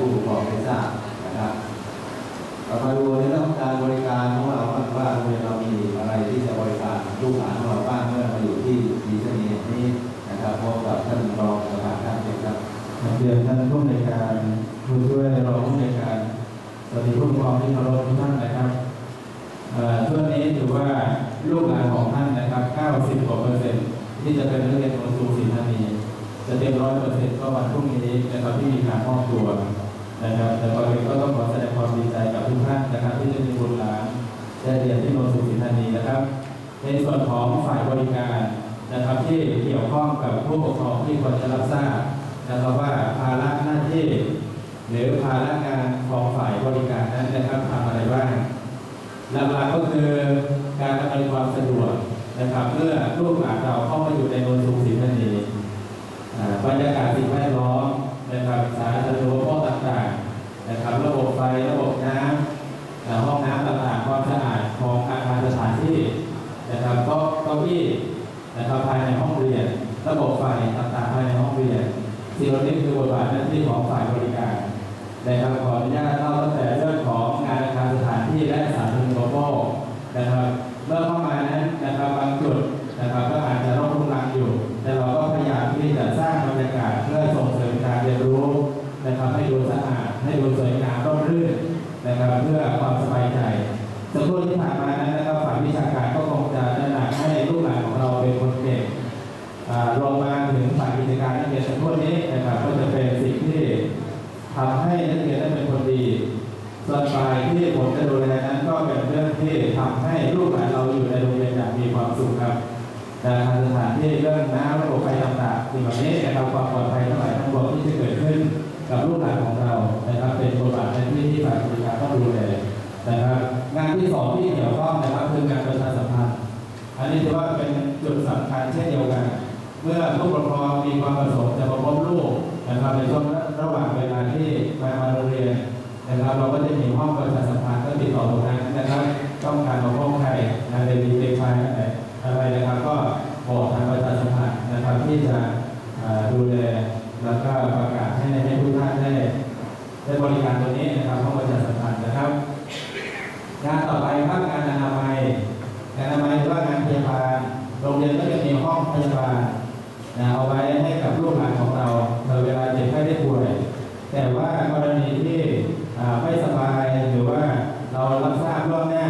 ผู้ปกครองได้ทราบนะครับเรามาดูในเรื่องการบริการของเราบ้างว่าโรงเรียนเรามีอะไรที่จะบริการลูกหลานของเราบ้างเมื่อมาอยู่ที่ดีเจนีนี้นะครับพบกับท่านรองประธานท่านเองครับเรียนท่านผู้ในการผู้ช่วยรองผู้ในการสวัสดีผู้ปกครองที่เคารพทุกท่านนะครับช่วงนี้ถือว่าลูกหลานของท่านนะครับ 90กว่าเปอร์เซ็นต์ที่จะเป็นนักเรียนของสูสินธานีจะเต็มร้อยเปอร์เซ็นต์ก็วันพรุ่งนี้นะครับที่มีการมอบตัว นะครับแต่ก่อนอื่นก็ต้องขอแสดงความดีใจกับทุกท่านนะครับ ที่จะมีบุตรหลานได้เรียนที่โนนสูสินธานีนะครับ ในส่วนของฝ่ายบริการนะครับ ที่เกี่ยวข้องกับผู้ปกครองที่ควรจะรับทราบนะครับว่าภาระหน้าที่ หรือภาระงานของฝ่ายบริการนั้นนะครับทำอะไรบ้างหลักๆก็คือการอำนวยความสะดวกนะครับเมื่อลูกหลานเราเข้ามาอยู่ในโนนสุขินธานีบรรยากาศสิ่งแวดล้อมนะครับสาธารณูปโภคต่างๆ นะครับระบบไฟระบบน้ำห้องน้ำต่างๆความสะอาดของอาคารสถานที่นะครับก็เก้าอี้นะครับภายในห้องเรียน ระบบไฟต่างๆภายในห้องเรียนสิ่งเหล่านี้คือบทบาทหน้าที่ของฝ่ายบริการนะครับขออนุญาตเล่าตั้งแต่เรื่องของงานอาคารสถานที่และสาธารณูปโภคนะครับเมื่อเข้ามา นะครับเพื่อความสบายใจสักครู่ที่ผ่านมานั้นนะครับฝ่ายวิชาการก็คงจะตระหนักให้ลูกหลานของเราเป็นคนเก่งอ่าลงมาถึงฝ่ายกิจการนักเรียนทั้งหมดนี้นะครับก็จะเป็นสิ่งที่ทำให้นักเรียนได้เป็นคนดีส่วนฝ่ายที่ผมจะดูแลนั้นก็เป็นเรื่องที่ทำให้ลูกหลานเราอยู่ในโรงเรียนอย่างมีความสุขครับแต่ทางสถานที่เรื่องน้ำระบบไฟต่างๆสิ่งเหล่านี้นะครับความปลอดภัยทั้งหลายทั้งปวงที่จะเกิดขึ้นกับลูกหลานของเรานะครับเป็นบทบาทในที่ที่ฝ่ายบริการต้องดูแลนะครับ งาน ที่เกี่ยวข้องนะครับคืองานประชาสัมพันธ์ อันนี้ถือว่าเป็นจุดสำคัญเช่นเดียวกัน เมื่อผู้ปกครองมีความประสงค์จะมาพบลูกนะครับในช่วงระหว่างเวลาที่มามาโรงเรียนนะครับเราก็จะมีห้องประชาสัมพันธ์ก็ติดต่อตรงนั้นนะครับต้องการมาพบใครนะเด็กดีเด็กชายอะไรอะไรนะครับ ก็บอกทางประชาสัมพันธ์นะครับที่จะดูแลแล้วก็ เรารับทราบล่วงหน้า